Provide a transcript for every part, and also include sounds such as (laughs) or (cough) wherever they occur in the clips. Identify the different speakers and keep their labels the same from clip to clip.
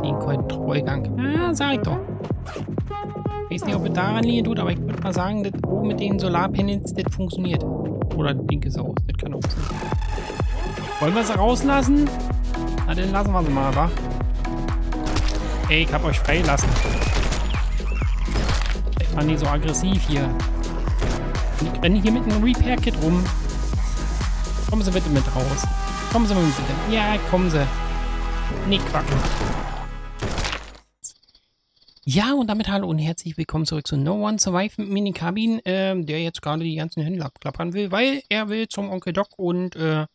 Speaker 1: Clean-Kontrollgang. Ja, sag ich doch. Ich weiß nicht, ob es daran liegen tut, aber ich würde mal sagen, das oben mit den Solarpanels, das funktioniert. Oder linkes aus, das kann auch sein. Wollen wir sie rauslassen? Na, dann lassen wir sie mal, wa? Ey, ich hab euch freilassen. Ich war nicht so aggressiv hier. Ich renne hier mit einem Repair-Kit rum. Kommen Sie bitte mit raus. Kommen Sie mal bitte. Ja, kommen Sie. Nicht quacken. Ja, und damit hallo und herzlich willkommen zurück zu No One Survive Mini Cabin, äh, der jetzt gerade die ganzen Hände abklappern will, weil er will zum Onkel Doc und äh,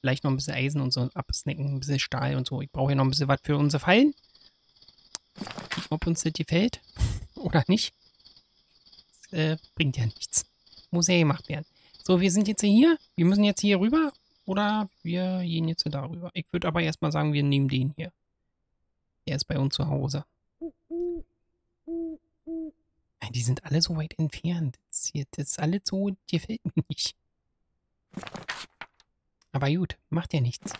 Speaker 1: vielleicht noch ein bisschen Eisen und so absnacken, ein bisschen Stahl und so. Ich brauche ja noch ein bisschen was für unsere Fallen. Ob uns das gefällt (laughs) oder nicht. Das, äh, bringt ja nichts. Muss ja gemacht werden. So, wir sind jetzt hier. Wir müssen jetzt hier rüber. Oder wir gehen jetzt darüber. Ich würde aber erstmal sagen, wir nehmen den hier. Der ist bei uns zu Hause. Die sind alle so weit entfernt. Das, ist alles so, gefällt (laughs) mir nicht. Aber gut, macht ja nichts.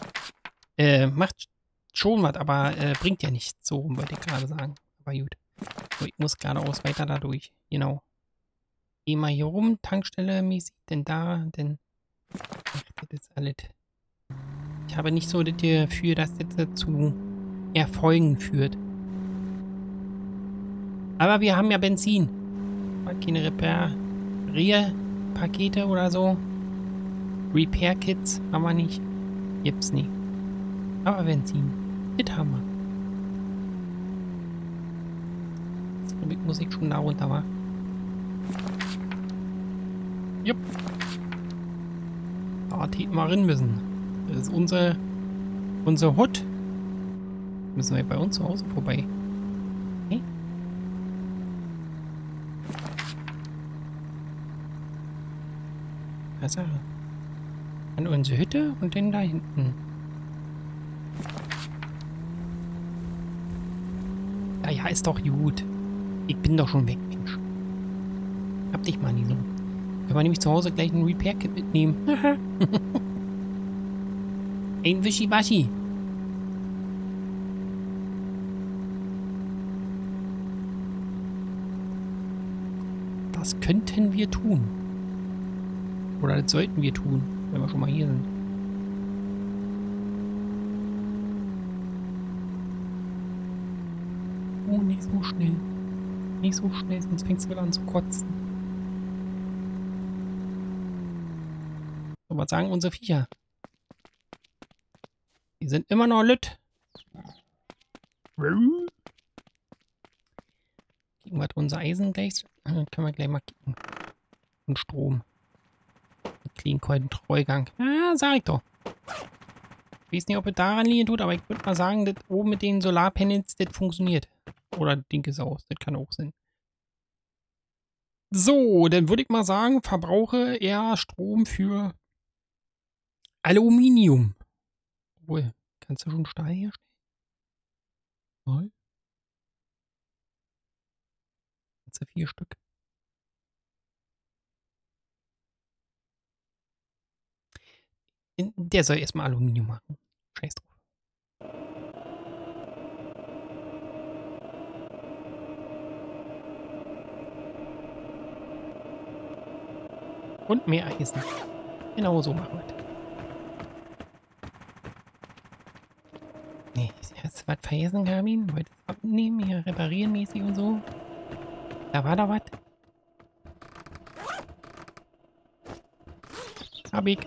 Speaker 1: Äh, macht schon was, aber äh, bringt ja nichts. So wollte ich gerade sagen. Aber gut. So, ich muss geradeaus weiter da durch. Genau. Geh mal hier rum, Tankstelle mäßig, denn da, denn. Ach, das ist alles. Ich habe nicht so das Gefühl, dass das zu Erfolgen führt. Aber wir haben ja Benzin. Keine Repair-Pakete oder so. Repair-Kits haben wir nicht. Gibt's nicht. Aber Benzin. Das haben wir. Somit muss ich schon da runter, wa? Jupp. Da hätten wir rein müssen. Das ist unser, unser Hut. Müssen wir bei uns zu Hause vorbei. Sache. An unsere Hütte und dann da hinten. Ja, ja, ist doch gut. Ich bin doch schon weg, Mensch. Hab dich mal nie so. Können wir nämlich zu Hause gleich ein Repair-Kit mitnehmen. (laughs) ein Wischiwaschi. Das könnten wir tun. Oder das sollten wir tun, wenn wir schon mal hier sind. Oh, nicht so schnell. Nicht so schnell, sonst fängst du wieder an zu kotzen. So, was sagen unsere Viecher? Die sind immer noch lütt. Gucken, was unser Eisen gleich... Dann können wir gleich mal kicken. Und Strom. Clean-Kontrollgang. Ja, sag ich doch. Ich weiß nicht, ob es daran liegen tut, aber ich würde mal sagen, das oben mit den Solarpanels, das funktioniert. Oder linkes aus, das kann auch sein. So, dann würde ich mal sagen, verbrauche eher Strom für Aluminium. Obwohl, kannst du schon Stahl herstellen? Nein. Kannst du vier Stück. Der soll erstmal Aluminium machen. Scheiß drauf. Und mehr Eisen. Genau so machen wir das. Nee, hast du was vergessen, Gamin? Wolltest du abnehmen, hier reparieren mäßig und so? Da war da was. Hab ich.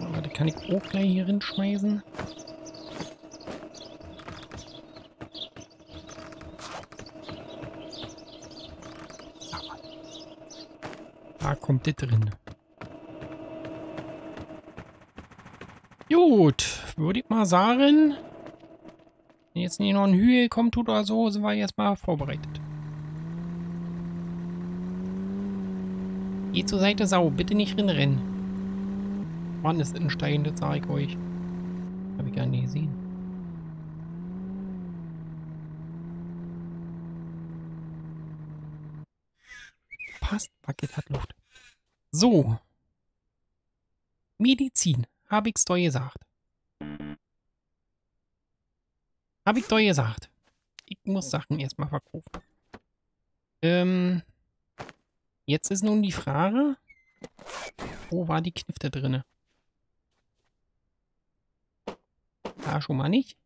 Speaker 1: Warte, kann ich auch gleich hier hinschmeißen? Da kommt das drin. Gut, würde ich mal sagen, wenn jetzt nicht noch ein Hügel kommt oder so, sind wir jetzt mal vorbereitet. Geh zur Seite Sau, bitte nicht rinrennen. Mann, ist ein Stein, das sage ich euch. Habe ich gar nicht gesehen. Passt, Paket hat Luft. So. Medizin, habe ich's doch gesagt. Hab ich doch gesagt. Ich muss Sachen erstmal verkaufen. Ähm, jetzt ist nun die Frage, wo war die Knifte drinne? Da schon mal nicht.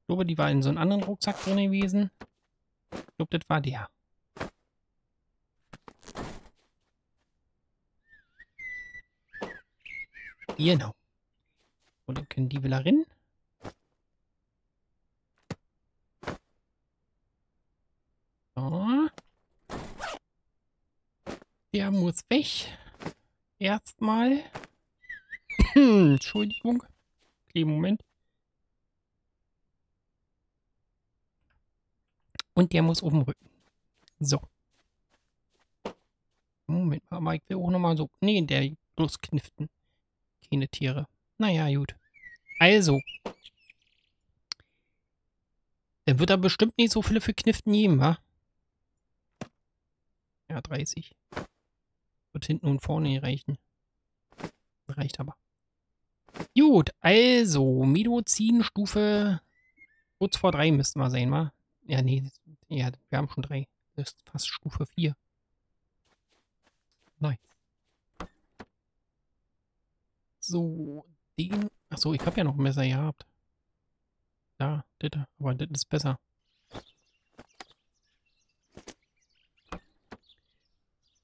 Speaker 1: Ich glaube, die war in so einem anderen Rucksack drin gewesen. Ich glaube, das war der. Genau. Und dann können die wieder rein. So. Der muss weg. Erstmal. (clears throat) Entschuldigung. Okay, Moment. Und der muss oben rücken. So. Moment mal, ich will auch nochmal so. Nee, der bloß kniften. Keine Tiere. Naja, gut. Also. Dann wird er bestimmt nicht so viele für Kniften geben, wa? Ja, 30. Wird hinten und vorne reichen. Reicht aber. Gut, also, Medizin Stufe kurz vor 3 müssten wir sein, wa? Ja, nee, ja, wir haben schon 3. Das ist fast Stufe 4. Nice. So, den. Achso, ich habe ja noch ein Messer gehabt. Da, das, aber das ist besser.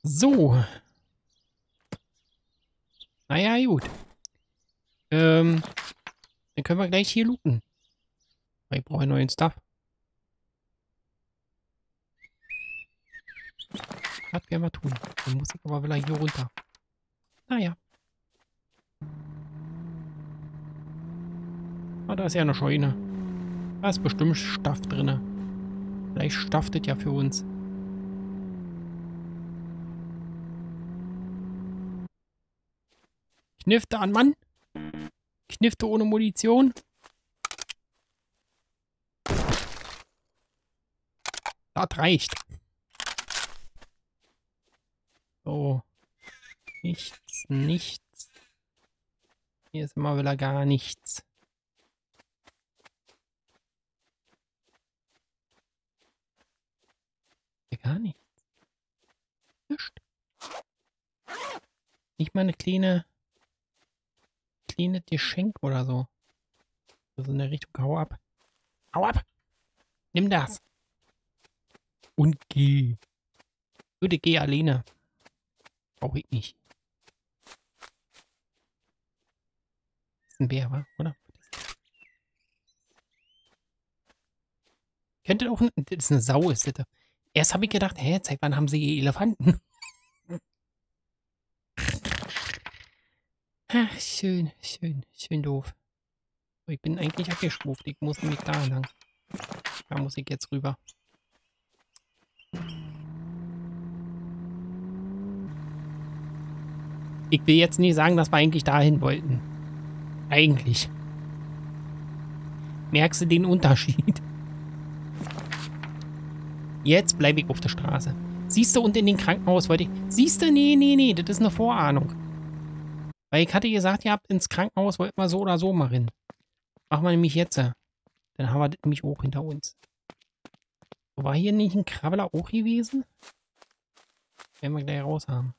Speaker 1: So. Naja, gut. Ähm, dann können wir gleich hier looten. Ich brauche einen neuen Stuff. Das werden wir tun. Dann muss ich aber wieder hier runter. Naja. Ah, da ist ja eine Scheune. Da ist bestimmt Staff drin. Vielleicht staftet ja für uns. Knifte an Mann. Knifte ohne Munition. Das reicht. So. Nichts, nichts. Hier ist immer wieder gar nichts. Gar nichts. Nichts. Nicht mal eine kleine kleines Geschenk oder so. So in der Richtung, hau ab. Hau ab! Nimm das! Und geh. Würde geh alleine. Brauche ich nicht. Ist ein Bär, oder? Könnte auch ein, das ist eine Sau, ist das. Erst habe ich gedacht, hä, seit wann haben sie Elefanten? Ach, schön, schön, schön doof. Ich bin eigentlich abgeschruft. Ich muss nämlich da lang. Da muss ich jetzt rüber. Ich will jetzt nie sagen, dass wir eigentlich dahin wollten. Eigentlich. Merkst du den Unterschied? Jetzt bleibe ich auf der Straße. Siehst du, unten in den Krankenhaus wollte ich... Siehst du? Nee, nee, nee, das ist eine Vorahnung. Weil ich hatte gesagt, ihr habt ins Krankenhaus, wollt mal so oder so mal rein. Machen wir nämlich jetzt. Dann haben wir das nämlich auch hinter uns. War hier nicht ein Krabbler auch gewesen? Werden wir gleich raus haben.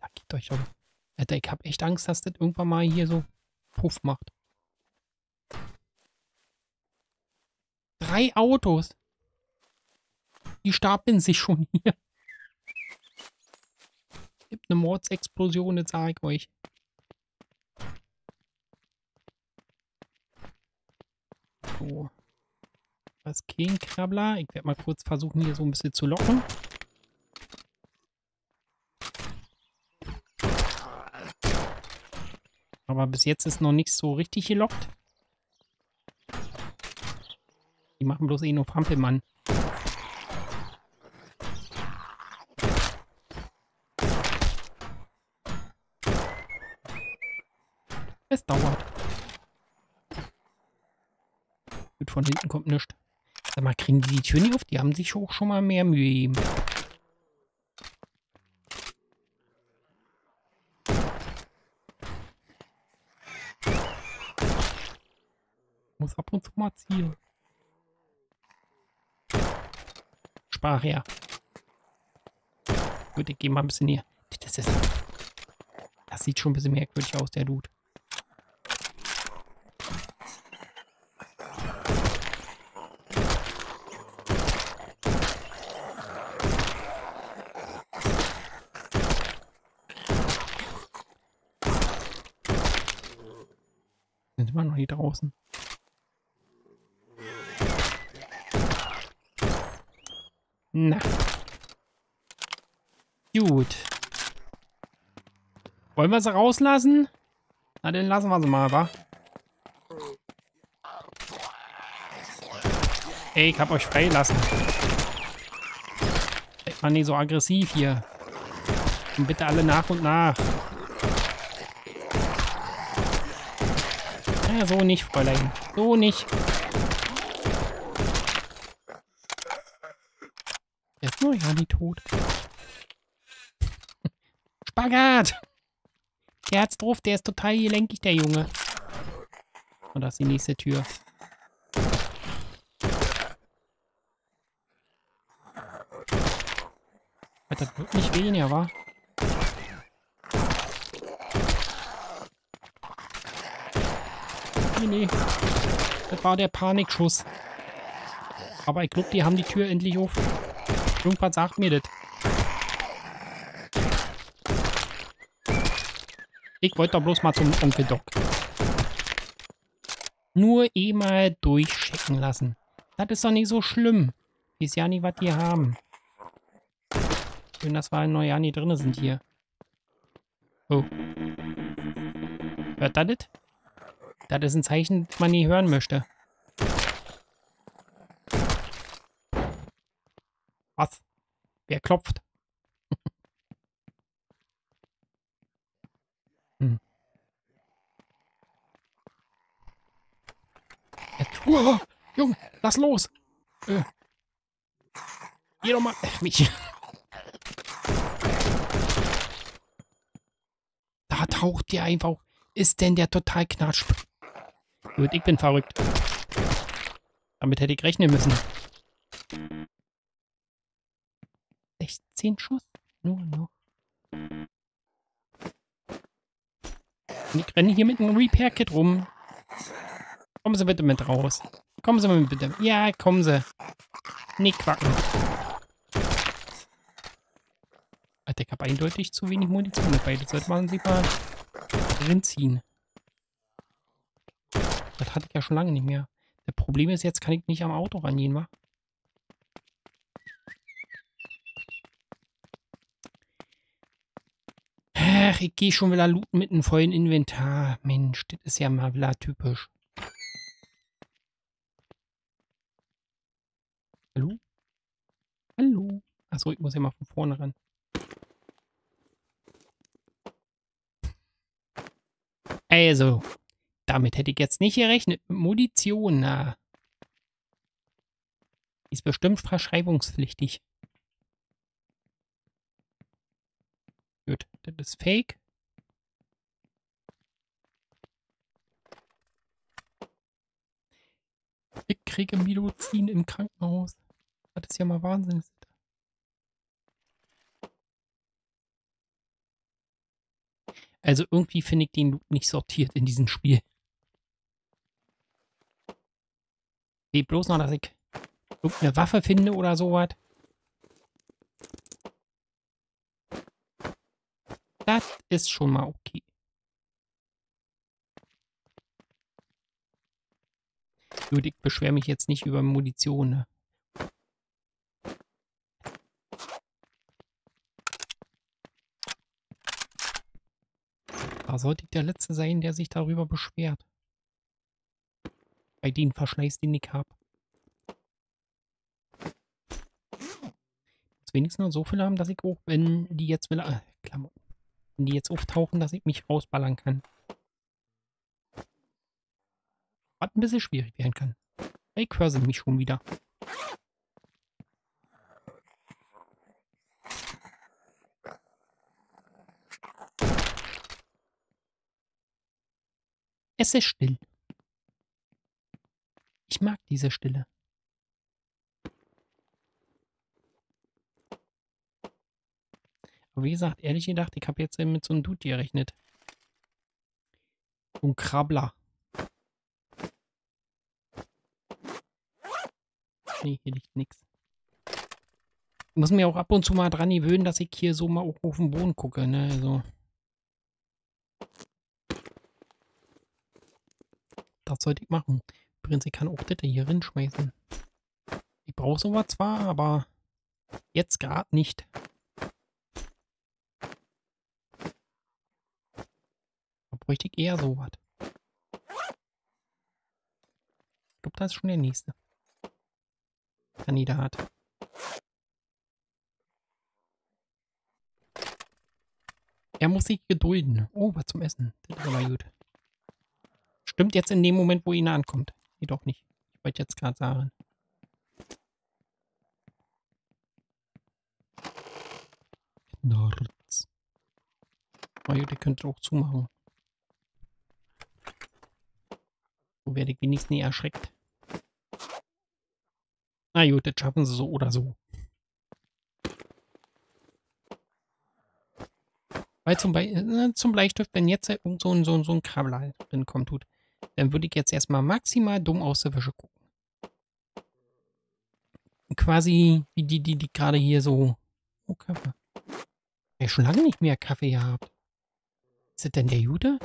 Speaker 1: Da geht euch schon. Alter, ich hab echt Angst, dass das irgendwann mal hier so Puff macht. Drei Autos. Die stapeln sich schon hier eine Mordsexplosion, jetzt sage ich euch. So. Das Kehnkrabbler. Ich werde mal kurz versuchen, hier so ein bisschen zu locken. Aber bis jetzt ist noch nicht so richtig gelockt. Die machen bloß eh nur Pampelmann. Es dauert. Gut, von hinten kommt nichts. Sag mal, kriegen die die Tür nicht auf? Die haben sich auch schon mal mehr Mühe gegeben. Muss ab und zu mal ziehen. Spar her. Gut, ich geh mal ein bisschen näher. Das, ist, das sieht schon ein bisschen merkwürdig aus, der Dude. Draußen. Na. Gut. Wollen wir sie rauslassen? Na, dann lassen wir sie mal, wa? Ey, ich hab euch freilassen. Seid mal nicht so aggressiv hier. Und bitte alle nach und nach. Ja, so nicht, Fräulein. So nicht. Der ist nur ja nie tot. (laughs) Spagat! Der drauf, der ist total gelenkig, der Junge. Und das ist die nächste Tür. Das wird nicht weniger, wa? Nee, nee. Das war der Panikschuss. Aber ich glaube, die haben die Tür endlich auf. Irgendwas sagt mir das. Ich wollte doch bloß mal zum Onkel Doc. Nur eh mal durchchecken lassen. Das ist doch nicht so schlimm. Ist ja nicht, was die haben. Schön, dass wir in Neujani drin sind hier. Oh. Hört das das? Das ist ein Zeichen, das man nie hören möchte. Was? Wer klopft? (laughs) hm. Oh, Junge, lass los! Äh. Geh doch mal. Äh, mich. Da taucht der einfach. Ist denn der total knatsch? Gut, ich bin verrückt. Damit hätte ich rechnen müssen. 16 Schuss? Nur noch. Und ich renne hier mit einem Repair-Kit rum. Kommen Sie bitte mit raus. Kommen Sie mal bitte. Ja, kommen Sie. Nicht quacken. Alter, ich habe eindeutig zu wenig Munition dabei. Das sollte man sich mal drin ziehen. Das hatte ich ja schon lange nicht mehr. Das Problem ist, jetzt kann ich nicht am Auto rangehen, wa? Ach, ich gehe schon wieder looten mit einem vollen Inventar. Mensch, das ist ja mal wieder typisch. Hallo? Hallo? Achso, ich muss ja mal von vorne ran. Also, damit hätte ich jetzt nicht gerechnet. Munition, na. Ist bestimmt verschreibungspflichtig. Gut, das ist fake. Ich kriege Medizin im Krankenhaus. Das ist ja mal Wahnsinn. Also irgendwie finde ich den Loot nicht sortiert in diesem Spiel. Geht bloß noch, dass ich irgendeine Waffe finde oder sowas. Das ist schon mal okay. Gut, ich beschwere mich jetzt nicht über Munition. Ne? Da sollte ich der Letzte sein, der sich darüber beschwert. Bei den Verschleiß, den ich habe. Muss wenigstens nur so viel haben, dass ich auch, wenn die jetzt will, äh, Klammer, wenn die jetzt auftauchen, dass ich mich rausballern kann. Was ein bisschen schwierig werden kann. Ich höre sie mich schon wieder. Es ist still. Ich mag diese Stille. Aber wie gesagt, ehrlich gedacht, ich habe jetzt mit so einem Dude gerechnet. So ein Krabbler. Nee, hier liegt nichts. Ich muss mir auch ab und zu mal dran gewöhnen, dass ich hier so mal auch auf den Boden gucke, ne? Also. Das sollte ich machen. Übrigens, ich kann auch das hier rinschmeißen. Ich brauche sowas zwar, aber jetzt gerade nicht. Da bräuchte ich eher sowas. Ich glaube, das ist schon der nächste. Kandidat. Er muss sich gedulden. Oh, was zum Essen. Das ist aber gut. Stimmt jetzt in dem Moment, wo ihn ankommt. Jedoch nicht. Ich wollte jetzt gerade sagen. Knarz. Oh ihr könnt auch zumachen. So werde ich wenigstens nie erschreckt. Na gut, das schaffen sie so oder so. Weil zum, Be äh, zum Bleistift, wenn jetzt halt so ein, so, so ein Krabbler drin kommt, tut, dann würde ich jetzt erstmal maximal dumm aus der Wäsche gucken. Quasi wie die, die, die gerade hier so. Oh, Kaffee. Ich schon lange nicht mehr Kaffee gehabt. Ist das denn der Jude?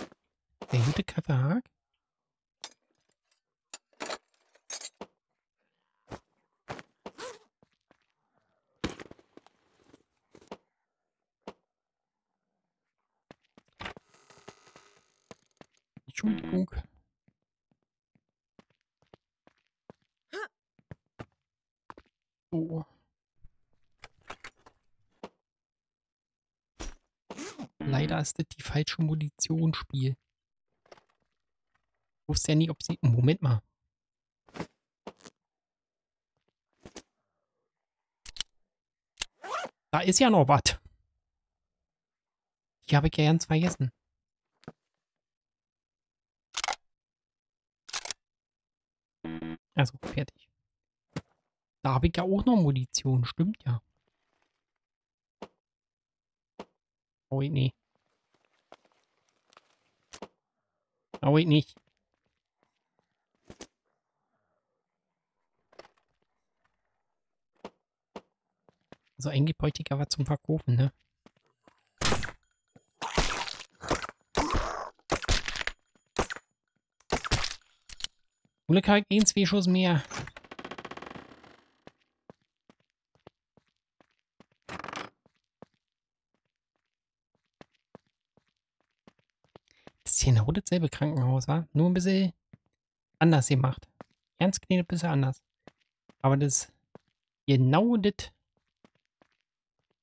Speaker 1: Der Jude Kaffeehag? Entschuldigung. So. Leider ist das die falsche Munition Spiel. Ich wusste ja nie, ob sie... Moment mal. Da ist ja noch was. Die habe ich ja ganz vergessen. Also, fertig. Da habe ich ja auch noch Munition, stimmt ja. Oh, ich nee. Oh, ich nicht. Also eigentlich bräuchte ich was zum Verkaufen, ne? Glück halt gehen zwei Schuss mehr. Das ist genau dasselbe Krankenhaus, war? Nur ein bisschen anders gemacht. Ganz klein ein bisschen anders. Aber das genau das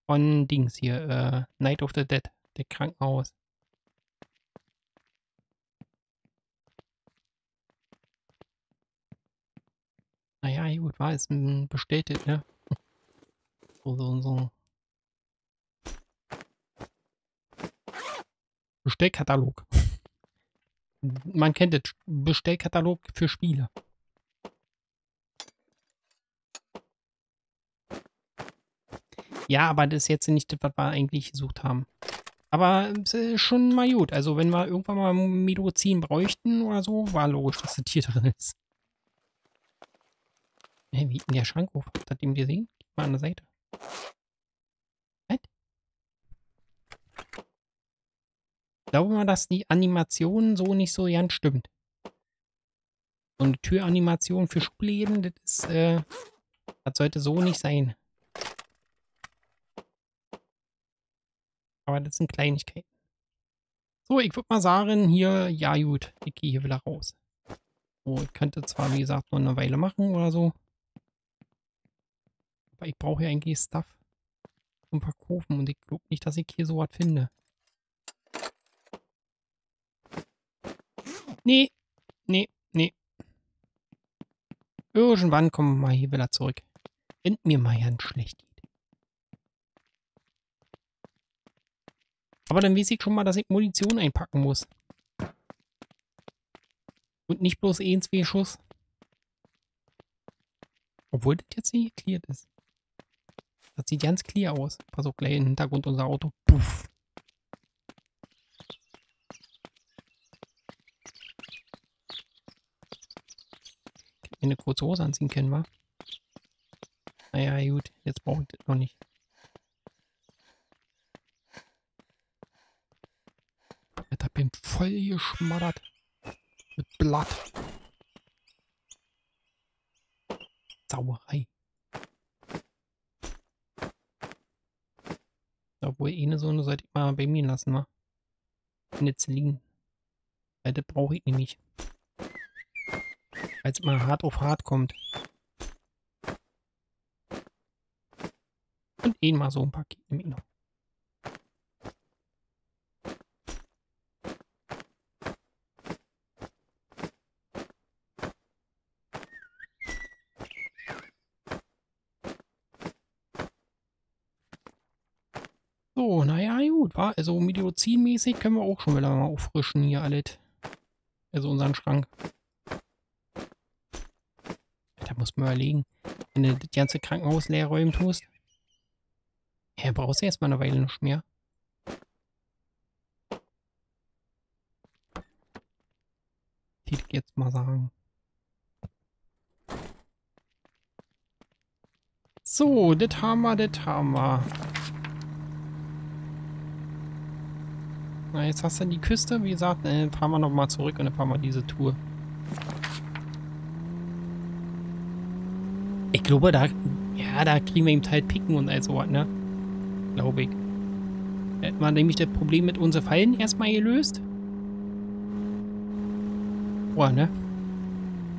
Speaker 1: von Dings hier, äh, Night of the Dead, der Krankenhaus. Naja, gut, war es bestätigt, ne? So, so, so. Bestellkatalog. Man kennt es. Bestellkatalog für Spiele. Ja, aber das ist jetzt nicht das, was wir eigentlich gesucht haben. Aber es ist schon mal gut. Also, wenn wir irgendwann mal Medizin bräuchten oder so, war logisch, dass das hier (laughs) drin ist. Hä, wie in der Schrank auf? Habt ihr ihn gesehen? Mal an der Seite. Was? Glaube mal, dass die Animation so nicht so ganz stimmt. So eine Türanimation für Schubläden, das ist, äh, das sollte so nicht sein. Aber das sind Kleinigkeiten. So, ich würde mal sagen, hier, ja gut, ich gehe hier wieder raus. So, ich könnte zwar, wie gesagt, noch eine Weile machen oder so. Aber ich brauche ja eigentlich Stuff zum Verkaufen und ich glaube nicht, dass ich hier sowas finde. Nee, nee, nee. Irgendwann kommen wir mal hier wieder zurück. Wenn mir mal ganz schlecht geht. Aber dann weiß ich schon mal, dass ich Munition einpacken muss. Und nicht bloß ein, zwei Schuss. Obwohl das jetzt nicht clear ist. Das sieht ganz clear aus. Pass auf, gleich im Hintergrund unser Auto. Puff. Mir eine kurze Hose anziehen können, wa? Naja, gut. Jetzt brauche ich das noch nicht. Alter, bin voll geschmattert. Mit Blatt. Sauerei. Obwohl, eine so eine sollte ich mal bei mir lassen, wa? Nicht liegen. Weil das brauche ich nämlich. Weil es mal hart auf hart kommt. Und eh mal so ein Paket nehme. So, naja, gut, war. Also medizinmäßig können wir auch schon wieder mal auffrischen hier alles. Also unseren Schrank. Da muss man überlegen, wenn du das ganze Krankenhaus leer räumen tust. Ja, brauchst du erstmal eine Weile nicht mehr. Die ich jetzt mal sagen. So, das haben wir, das haben wir. Na, jetzt hast du die Küste. Wie gesagt, dann fahren wir nochmal zurück und dann fahren wir diese Tour. Ich glaube, da, ja, da kriegen wir eben halt Picken und all sowas, ne? Glaube ich. Hätten wir nämlich das Problem mit unseren Fallen erstmal gelöst. Boah, ne?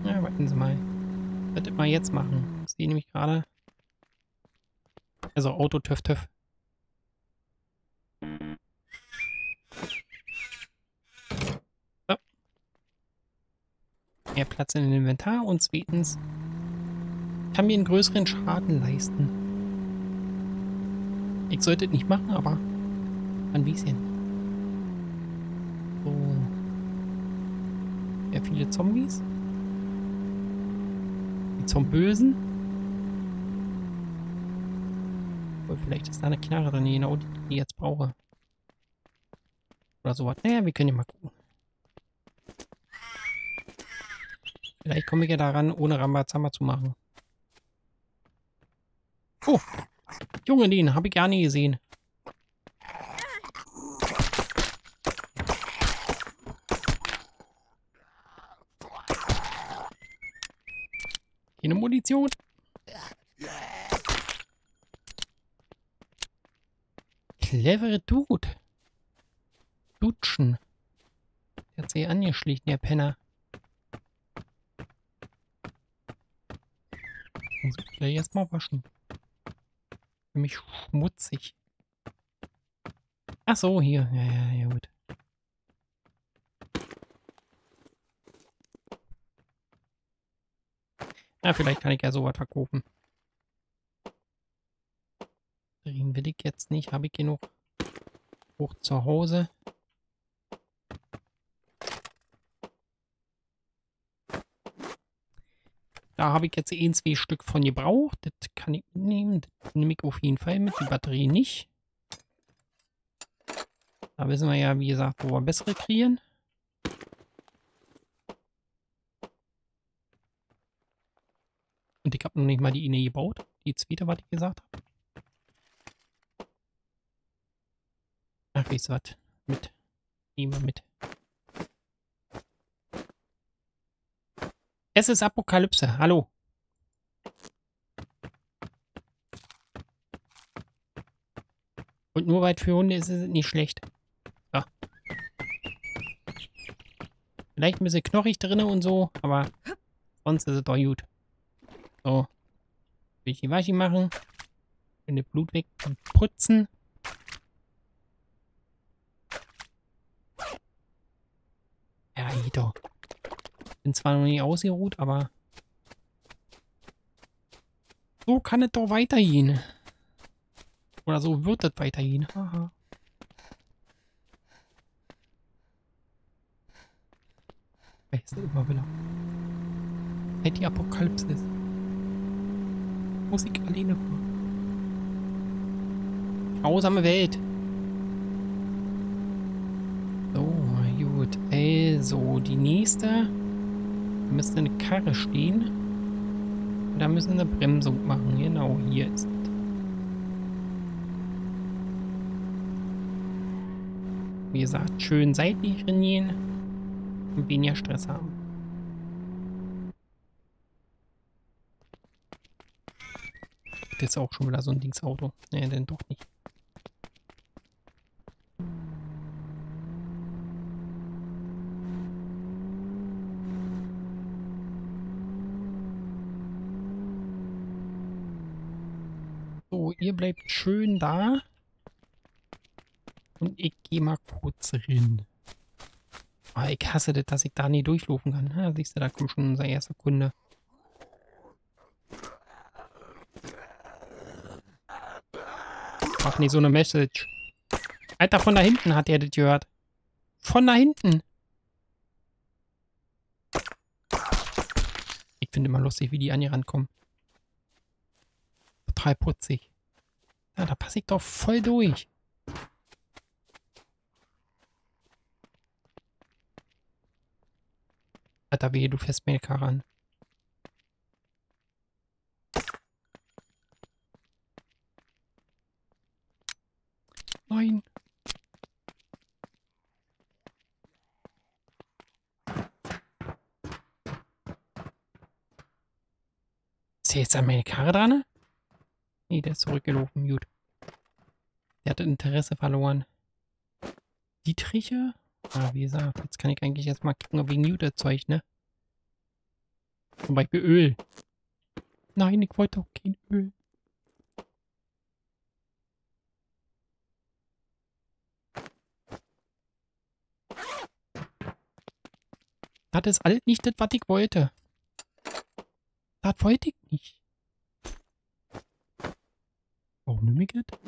Speaker 1: Ja, warten Sie mal. Was wir jetzt machen? Ich sehe nämlich gerade. Also Auto töff töff. So. Mehr Platz in dem Inventar und zweitens kann mir einen größeren Schaden leisten. Ich sollte es nicht machen, aber ein bisschen. So. Ja, viele Zombies. Die Zombösen. Oder vielleicht ist da eine Knarre drin, genau die, die ich jetzt brauche. Oder sowas. Naja, wir können ja mal gucken. Vielleicht komme ich ja daran, ohne Rambazamba zu machen. Oh, Junge, den habe ich gar nie gesehen. Keine Munition. Clevere Dude. Dutschen. Der hat sich angeschlichen, der Penner. Muss ich gleich erstmal waschen. Für mich schmutzig. Ach so, hier. Ja, ja, ja, gut. Na, vielleicht kann ich ja sowas verkaufen. Drehen will ich jetzt nicht. Habe ich genug. Hoch zu Hause. Da habe ich jetzt ein, zwei Stück von gebraucht. Das kann ich nehmen. Das nehme ich auf jeden Fall mit. Die Batterie nicht. Da wissen wir ja, wie gesagt, wo wir bessere kriegen. Und ich habe noch nicht mal die Ine gebaut. Die zweite, was ich gesagt habe. Ach, wie ist was? Mit. Nehmen wir mit. Es ist Apokalypse. Hallo. Und nur weit für Hunde ist es nicht schlecht. So. Vielleicht ein bisschen knochig drin und so, aber sonst ist es doch gut. So. Wischi-waschi machen. Schöne Blut weg und putzen. Ja, doch. Bin zwar noch nicht ausgeruht, aber so kann es doch weitergehen. Oder so wird es weitergehen. Haha. Wer ist immer wieder? Hey, die Apokalypse ist. muss ich alleine. Grausame Welt. So, gut. Also, die nächste. Da müsste eine Karre stehen. Da müssen wir eine Bremsung machen. Genau, hier ist. Wie gesagt, schön seitlich trainieren und weniger Stress haben. Das ist auch schon wieder so ein Dingsauto. Nee, denn doch nicht. So, ihr bleibt schön da. Und ich gehe mal kurz rein. Oh, ich hasse das, dass ich da nie durchlaufen kann. Ha, siehst du, da kommt schon unser erster Kunde. Ach nee, so eine Message. Alter, von da hinten hat er das gehört. Von da hinten. Ich finde immer lustig, wie die an ihr rankommen. Total putzig. Ja, da passe ich doch voll durch. Alter, wehe, du fährst mir ran. Nein. Ist jetzt an meine Karre dran? Nee, der ist zurückgelaufen. Gut. Der hat Interesse verloren. Dietriche? Ah, wie gesagt, jetzt kann ich eigentlich erstmal gucken, ob ich Newt erzeugt, ne? Zum Beispiel Öl. Nein, ich wollte auch kein Öl. Das ist alles nicht das, was ich wollte. Das wollte ich nicht. Warum nehme ich das?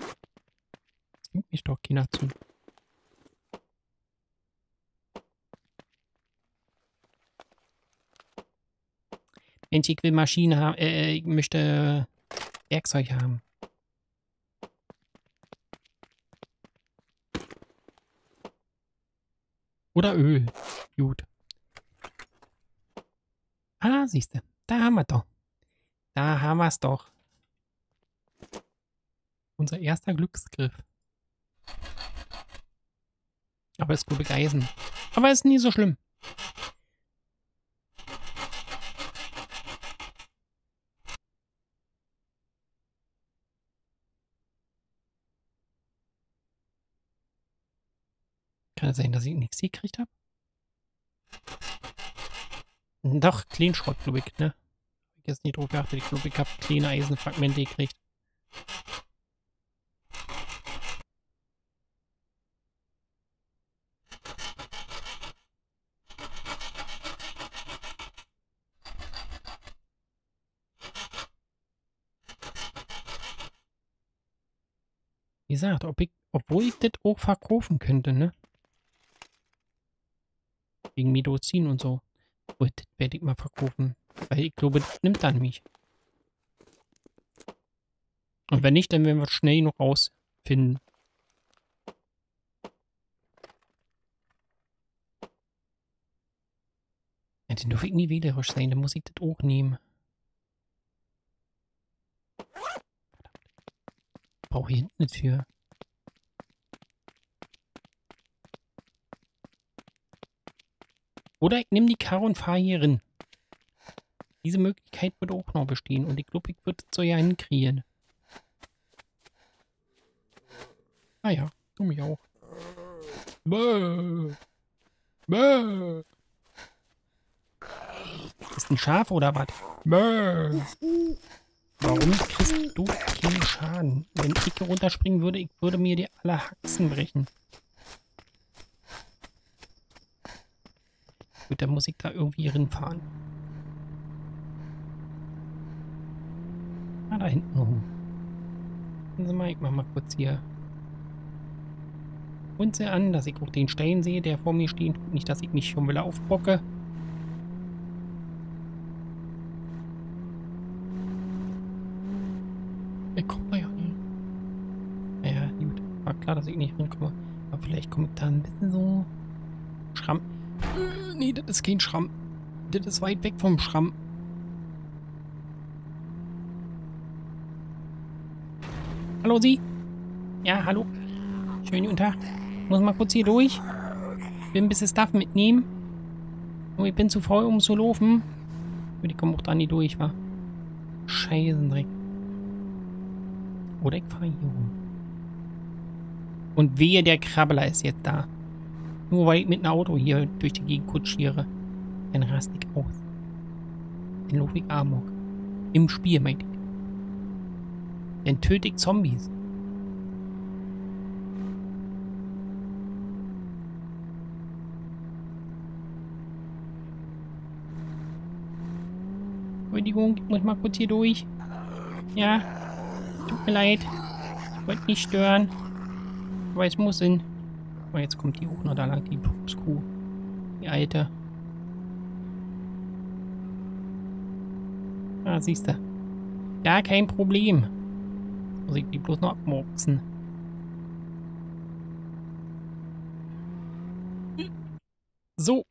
Speaker 1: Nimmt mich doch keiner zu. Mensch, ich will Maschinen haben, äh, ich möchte Werkzeug haben. Oder Öl. Gut. Ah, siehst du. Da haben wir doch. Da haben wir es doch. Unser erster Glücksgriff. Aber es ist gut Eisen. Aber ist nie so schlimm. Kann es sein, dass ich nichts gekriegt habe? Doch, Clean Schrott, ich, ne? Ich jetzt nicht drauf geachtet. Ich glaube, ich habe kleine Eisenfragmente gekriegt. Gesagt, ob ich, obwohl ich das auch verkaufen könnte, ne? Wegen Medozin und so. Gut, das werde ich mal verkaufen. Weil ich glaube, das nimmt dann mich. Und wenn nicht, dann werden wir schnell noch rausfinden. Ja, den darf ich nie wählerisch sein, dann muss ich das auch nehmen. Brauche hier hinten nicht für. Oder ich nehme die Karre und fahre hier rein. Diese Möglichkeit wird auch noch bestehen und ich glaube, ich würde es so ja hinkriegen. Ah ja, du mich auch. Bäh. Bäh. Ist ein Schaf oder was? Bäh. Warum kriegst du keinen Schaden? Wenn ich runterspringen würde, ich würde mir die alle Haxen brechen. Gut, dann muss ich da irgendwie hinfahren. Ah, da hinten rum. Warten Sie mal, ich mach mal kurz hier Runze an, dass ich auch den Stein sehe, der vor mir steht. Nicht, dass ich mich schon wieder aufbocke. Ich komme da ja nicht. Ja, gut. War klar, dass ich nicht hinkomme. Aber vielleicht komme ich da ein bisschen so... Schramm. Äh, nee, das ist kein Schramm. Das ist weit weg vom Schramm. Hallo Sie? Ja, hallo. Schönen guten Tag. Muss mal kurz hier durch. Will ein bisschen Stuff mitnehmen. Nur ich bin zu faul, um zu laufen. Die kommen auch da nie durch, wa? Scheißendreck. Oder ich fahre hier rum. Und wehe, der Krabbler ist jetzt da. Nur weil ich mit einem Auto hier durch die Gegend kutschiere. Dann raste ich aus. Laufe ich Amok. Im Spiel, meinte ich. Dann töte Zombies. Entschuldigung, ich muss mal kurz hier durch. Ja, tut mir leid. Ich wollte nicht stören. Aber es muss hin. Oh, jetzt kommt die auch noch da lang, die Pupskuh. Die alte. Ah, siehst du. Gar kein Problem. Muss ich die bloß noch abmurksen. So.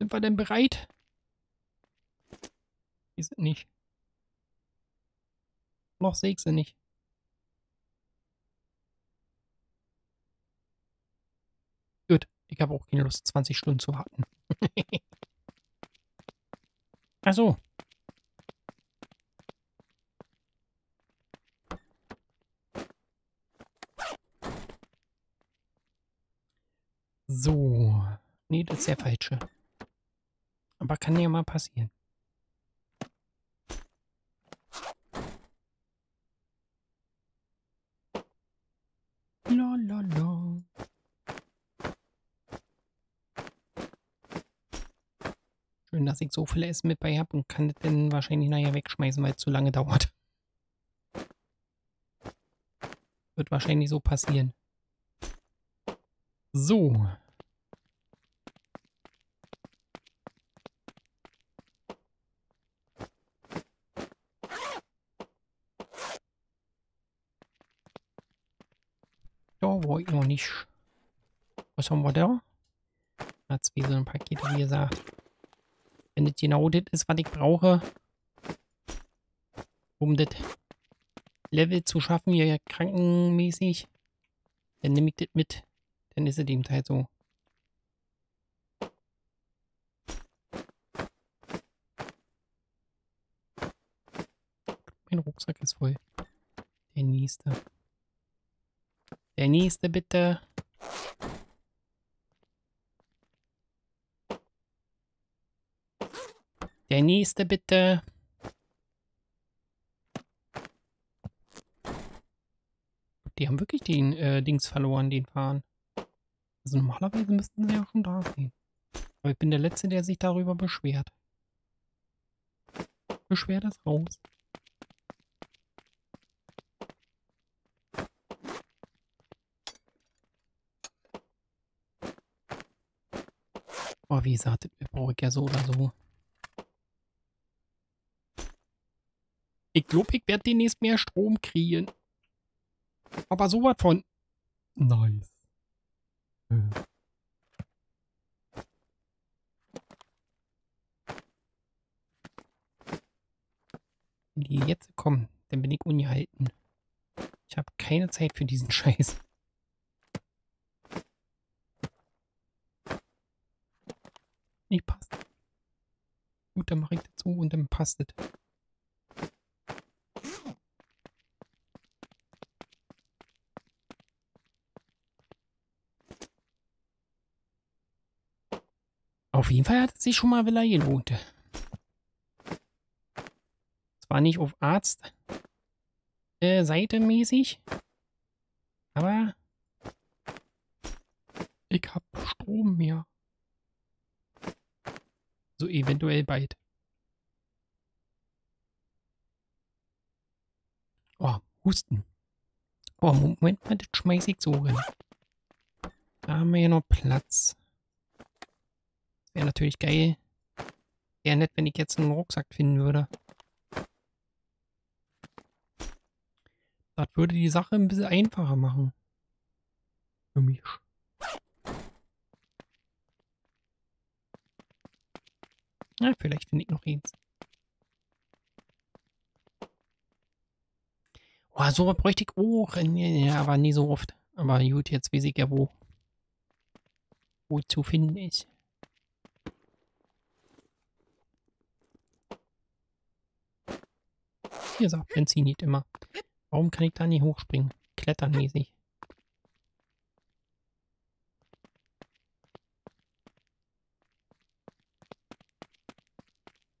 Speaker 1: Sind wir denn bereit? Die sind nicht. Noch sehe ich sie nicht. Ich habe auch keine Lust, 20 Stunden zu warten. Ach so. So. Nee, das ist der falsche. Aber kann ja mal passieren. Lololo. Schön, dass ich so viel Essen mit bei habe und kann das dann wahrscheinlich nachher wegschmeißen, weil es zu lange (laughs) dauert. Wird wahrscheinlich so passieren. So. Da war ich noch nicht. Was haben wir da? Hat wie so ein Paket, wie gesagt. Wenn das genau das ist, was ich brauche, um das Level zu schaffen, hier krankenmäßig, dann nehme ich das mit. Dann ist es eben halt so. Mein Rucksack ist voll. Der nächste. Der nächste bitte. Der nächste bitte. Die haben wirklich den äh, Dings verloren, den Fahren. Also normalerweise müssten sie ja schon da sein. Aber ich bin der Letzte, der sich darüber beschwert. Beschwert es raus. Oh, wie gesagt, brauche ich ja so oder so. Ich glaube, ich werde demnächst mehr Strom kriegen. Aber sowas von nice. Hm. Die jetzt kommen, dann bin ich ungehalten. Ich habe keine Zeit für diesen (laughs) Scheiß. Nicht passt. Gut, dann mache ich dazu und dann passt es. Auf jeden Fall hat es sich schon mal wieder gelohnt. Zwar nicht auf Arzt äh, Seite mäßig, aber ich hab Strom mehr. So eventuell bald. Oh, Husten. Oh, Moment mal, das schmeiß ich so rein. Da haben wir ja noch Platz. Wäre natürlich geil. Wäre nett, wenn ich jetzt einen Rucksack finden würde. Das würde die Sache ein bisschen einfacher machen. Für mich. Ja, vielleicht finde ich noch eins. Oh, so was bräuchte ich auch. Ja, aber nie so oft. Aber gut, jetzt weiß ich ja, wo, wo zu finden ist. Hier sagt Benzin nicht immer. Warum kann ich da nicht hochspringen? Kletternmäßig.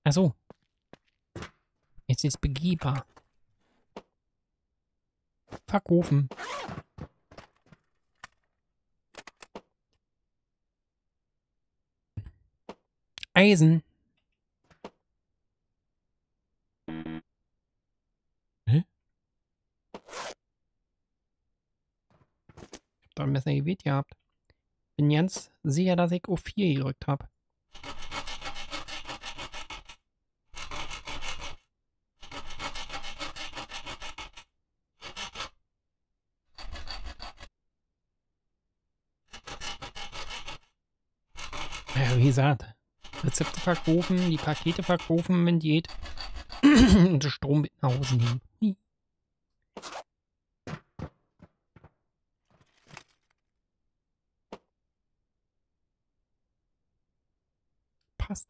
Speaker 1: Achso. Jetzt ist begehbar. Verkaufen. Eisen. Da ein besser Gewicht gehabt. Bin ganz sicher, dass ich auf 4 gerückt habe. Wie gesagt, Rezepte verkaufen, die Pakete verkaufen, wenn geht. (clears throat) und Strom mit nach Hause nehmen. Hm. Passt.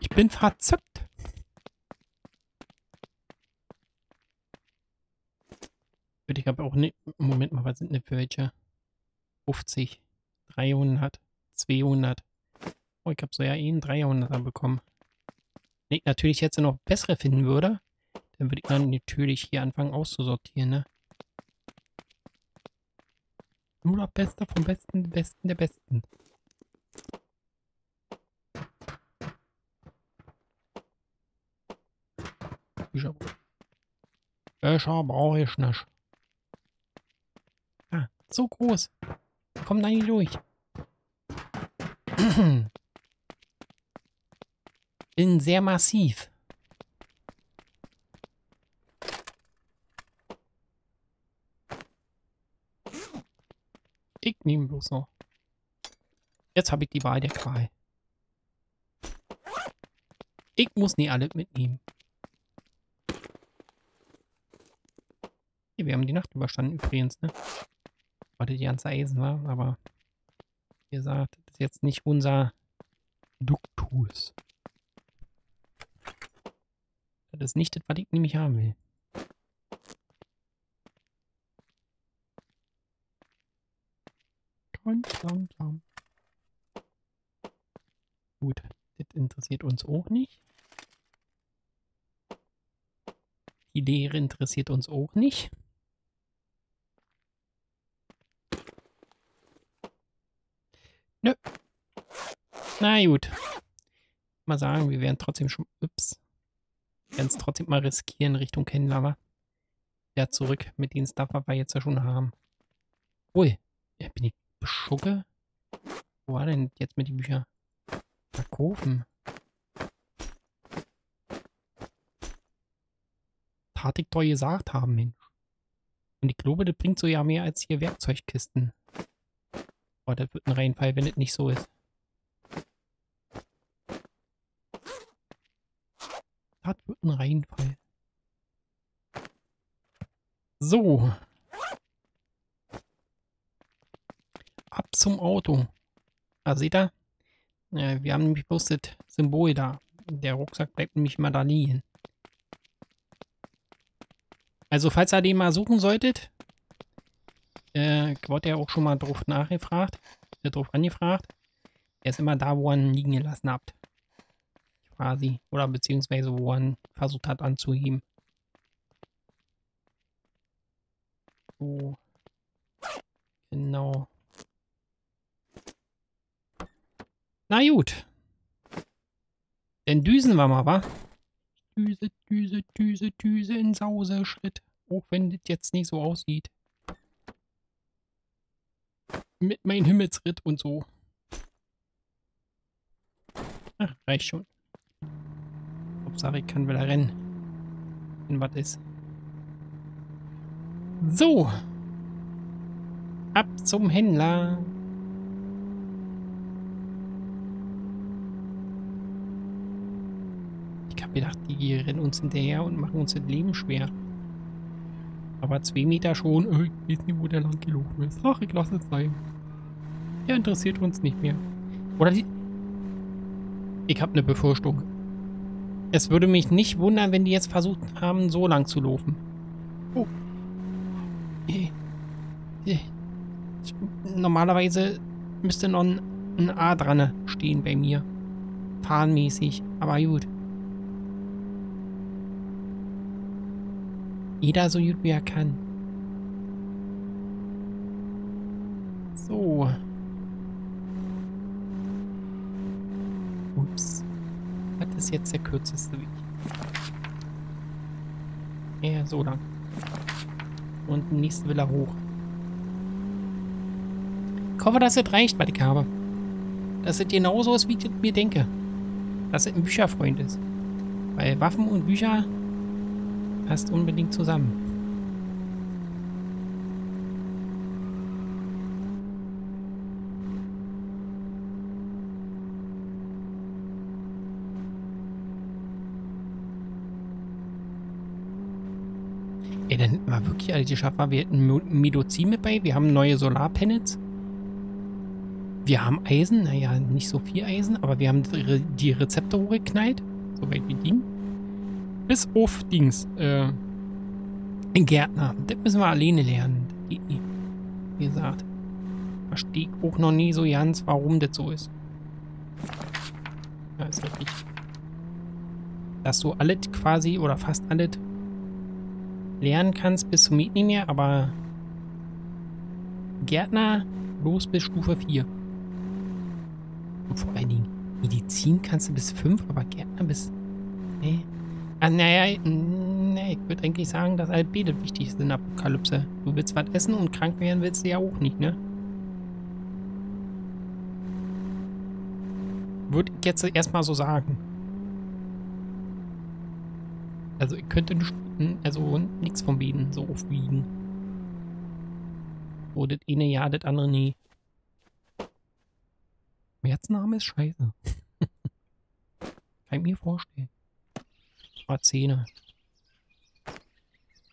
Speaker 1: Ich bin verzückt. Ich habe auch nicht. Moment mal, was sind denn für welche? 50, 300, 200. Oh, ich habe so ja eh einen 300er bekommen. Wenn ich natürlich jetzt noch bessere finden würde, dann würde ich dann natürlich hier anfangen auszusortieren, ne? Nur das Beste vom Besten, Besten der Besten. Becher brauche ich nicht. Ah, so groß. Komm da nicht durch. (clears throat) Bin sehr massiv. Ich nehme bloß noch. Jetzt habe ich die Wahl der Qual. Ich muss nie alle mitnehmen. Hier, wir haben die Nacht überstanden übrigens, ne? Weil die ganze Eisen war, aber wie gesagt, das ist jetzt nicht unser Duktus. Das ist nicht das, was ich nämlich haben will. Gut, das interessiert uns auch nicht. Die Lehre interessiert uns auch nicht. Na gut. Mal sagen, wir werden trotzdem schon. Ups. Wir werden es trotzdem mal riskieren Richtung Kennlava. Ja, zurück mit den Stuff, was wir jetzt ja schon haben. Ui. Ja, bin ich beschugge? Wo war denn jetzt mit den Büchern? Verkaufen. Tat ich doch gesagt haben, Mensch. Und ich glaube, das bringt so ja mehr als hier Werkzeugkisten. Boah, das wird ein Reinfall, wenn es nicht so ist. Ein Reinfall. So. Ab zum Auto. Ah, seht ihr? Ja, wir haben nämlich bloß das Symbol da. Der Rucksack bleibt nämlich mal da liegen. Also, falls ihr den mal suchen solltet, äh, wurde ja auch schon mal drauf nachgefragt, äh, drauf angefragt. Er ist immer da, wo er ihn liegen gelassen habt. Quasi. Oder beziehungsweise wo ihn versucht hat anzuheben. So. Genau. Na gut. Denn düsen wir mal, wa? Düse, Düse, Düse, Düse in Sause Schritt. Auch wenn das jetzt nicht so aussieht mit meinem Himmelsritt und so. Ach, reicht schon. Hauptsache ich kann wieder rennen. Wenn was ist. So. Ab zum Händler. Ich hab gedacht, die rennen uns hinterher und machen uns das Leben schwer. Aber zwei Meter schon. Oh, ich weiß nicht, wo der lang gelaufen ist. Ach, ich lasse es sein. Der interessiert uns nicht mehr. Oder die... Ich habe eine Befürchtung. Es würde mich nicht wundern, wenn die jetzt versucht haben, so lang zu laufen. Oh. Normalerweise müsste noch ein, ein A dran stehen bei mir. Fahrenmäßig. Aber gut. Jeder so gut wie er kann. So. Ups. Ist jetzt der kürzeste Weg? Ja, so lang. Und die nächste Villa hoch. Ich hoffe, dass es reicht, was ich habe. Dass es genauso ist, wie ich mir denke. Dass es ein Bücherfreund ist. Weil Waffen und Bücher passt unbedingt zusammen. Ey, dann war wirklich alles geschafft. Wir hätten Medozin mit bei. Wir haben neue Solarpanels. Wir haben Eisen. Naja, nicht so viel Eisen, aber wir haben die Rezepte hochgeknallt. Soweit wie Ding. Bis auf Dings. Äh, Gärtner. Das müssen wir alleine lernen. Geht nicht. Wie gesagt. Verstehe ich auch noch nie so ganz, warum das so ist. Ja, ist richtig. Dass du alles quasi oder fast alles lernen kannst bis zum Miet nicht mehr, aber Gärtner los bis Stufe 4. Und vor allen Dingen, Medizin kannst du bis 5, aber Gärtner bis... Nee. Ah, naja, nee, ich würde eigentlich sagen, dass halt beide wichtig sind Apokalypse. Du willst was essen und krank werden willst du ja auch nicht, ne? Würde ich jetzt erstmal so sagen. Also ich könnte nicht, also nichts vom Bieden so aufwiegen. So, das eine ja, das andere nie. Märzname ist scheiße. (laughs) Kann ich mir vorstellen. War Zähne.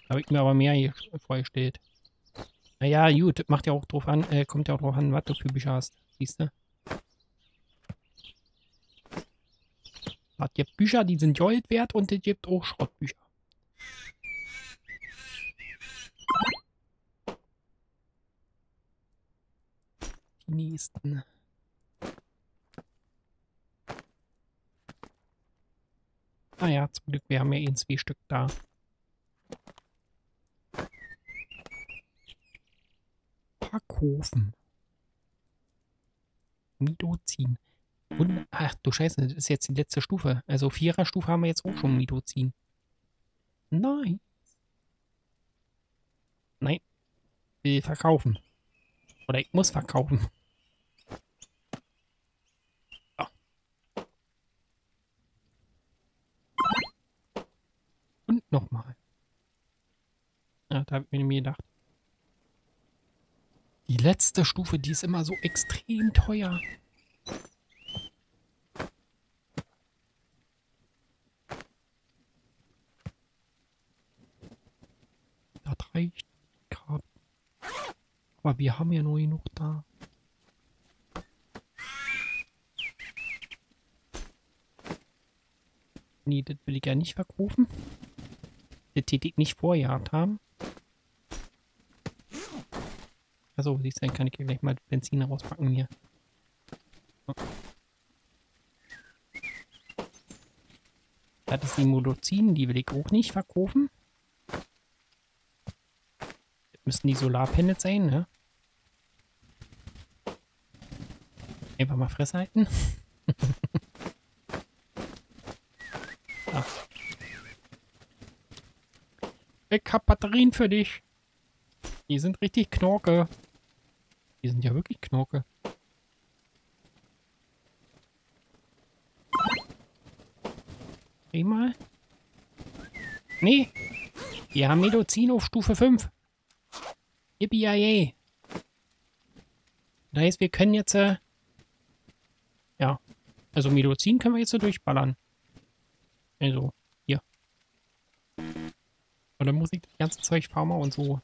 Speaker 1: Habe ich mir aber mehr hier vorgestellt. Naja, gut, macht ja auch drauf an, äh, kommt ja auch drauf an, was du für Bücher hast. Siehst du? Es gibt Bücher, die sind Gold wert und es gibt auch Schrottbücher. Nächsten. Naja, ah zum Glück, wir haben ja eh zwei Stück da. Parkhofen. Midozin. Und, ach du Scheiße, das ist jetzt die letzte Stufe. Also vierer Stufe haben wir jetzt auch schon Midozin. Nein. Nein. Will verkaufen. Oder ich muss verkaufen. Und nochmal. Ja, da habe ich mir gedacht. Die letzte Stufe, die ist immer so extrem teuer. Das reicht gerade. Aber wir haben ja nur genug da. Nee, das will ich ja nicht verkaufen die Tätig nicht vorgejagt haben. Also, siehst du, dann kann ich hier gleich mal Benzin rauspacken hier. So. Das ist die Molozin, die will ich auch nicht verkaufen. Das müssten die Solarpanels sein, ne? Einfach mal Fresse halten. (laughs) Ich hab Batterien für dich. Die sind richtig Knorke. Die sind ja wirklich Knorke. Dreh mal. Nee. Wir haben Medizin auf Stufe 5. Yippie Das heißt, wir können jetzt, äh, ja, also Medizin können wir jetzt so durchballern. Also, hier. Und dann muss ich das ganze Zeug Pharma und so.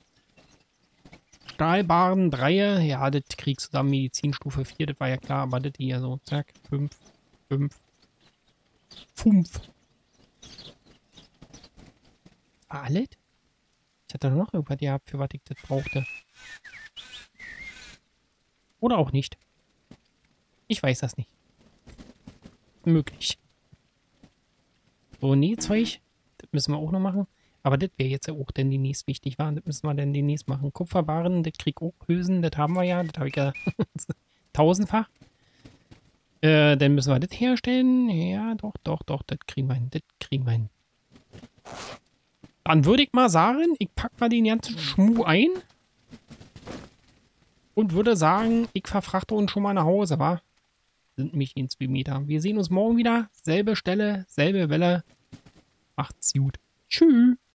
Speaker 1: Stahlbaren Dreier, ja, das kriegst du zusammen Medizinstufe 4, das war ja klar, aber das hier so, zack, 5, 5, 5. Alles? Ich hatte noch irgendwas gehabt, für was ich das brauchte. Oder auch nicht. Ich weiß das nicht. Möglich. So, Nähzeug. Das müssen wir auch noch machen. Aber das wäre jetzt ja auch denn demnächst wichtig, war. Das müssen wir dann demnächst machen. Kupferbaren, das krieg auch Hülsen, das haben wir ja. Das habe ich ja (laughs) tausendfach. Äh, dann müssen wir das herstellen. Ja, doch, doch, doch, das kriegen wir hin. Das kriegen wir hin. Dann würde ich mal sagen, ich packe mal den ganzen Schmuh ein. Und würde sagen, ich verfrachte uns schon mal nach Hause, wa? Sind mich in zwei Meter. Wir sehen uns morgen wieder. Selbe Stelle, selbe Welle. Macht's gut. Tschüss.